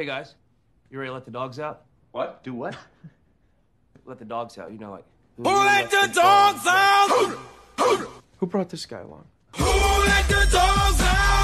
Hey guys, you ready to let the dogs out? What? Do what? let the dogs out. You know, like. Who, who let, let the, the dogs, out? out? Who brought this guy along? Who let the dogs out?